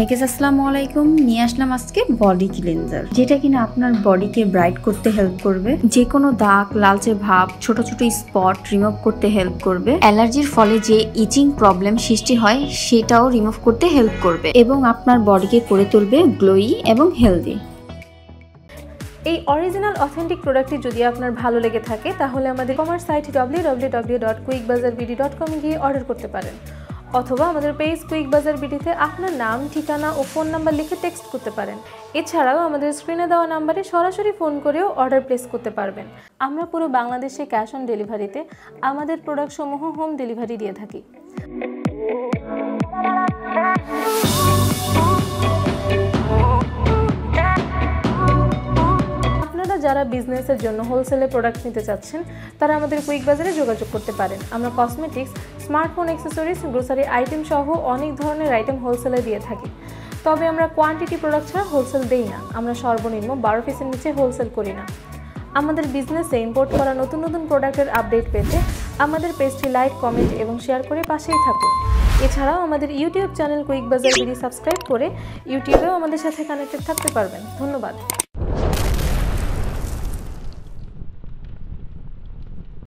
হেকেস আসসালামু আলাইকুম নিয়ে আসলাম আজকে বডি ক্লিনজার যেটা কিনা আপনার বডিকে ব্রাইট করতে হেল্প করবে। যে কোনো দাগ, লালচে ভাব, ছোট ছোট স্পট রিমুভ করতে হেল্প করবে। অ্যালার্জির ফলে যে ইচিং প্রবলেম সৃষ্টি হয়, সেটাও রিমুভ করতে হেল্প করবে এবং আপনার বডিকে করে তুলবে গ্লোয়ি এবং হেলদি এই অরিজিনাল অথেন্টিক প্রোডাক্টটি যদি আপনার ভালো লেগে থাকে, তাহলে আমাদের commerce site W W W dot quick Bazar BD dot com গিয়ে অর্ডার করতে পারেন। অথবা আমাদের পেজ কুইক বাজার বিটিতে আপনার নাম, ঠিকানা ও ফোন নাম্বার লিখে টেক্সট করতে পারেন। এছাড়াও আমাদের স্ক্রিনে দেওয়া নাম্বারে সরাসরি ফোন করেও অর্ডার প্লেস করতে পারবেন। আমরা পুরো বাংলাদেশে ক্যাশ অন ডেলিভারিতে আমাদের প্রোডাক্টসমূহ হোম ডেলিভারি দিয়ে থাকি। যারা বিজনেসের জন্য হোলসেলে প্রোডাক্ট নিতে চাচ্ছেন, তারা আমাদের কুইক বাজারে যোগাযোগ করতে পারেন। আমরা cosmetics smartphone accessories grocery item সহ অনেক ধরনের আইটেম হোলসেলে দিয়ে থাকি। তবে আমরা কোয়ান্টিটি প্রোডাক্ট ছাড়া হোলসেল দেই না। আমরা সর্বনিম্ন বারো পিসের নিচে হোলসেল করি না। আমাদের বিজনেসে ইম্পোর্ট করা নতুন নতুন প্রোডাক্টের আপডেট পেতে আমাদের পেজটি লাইক কমেন্ট এবং শেয়ার করে পাশেই থাকুন। এছাড়াও আমাদের YouTube channel quick Bazar BD subscribe করে ইউটিউবেও আমাদের সাথে কানেক্টেড থাকতে পারবেন। ধন্যবাদ।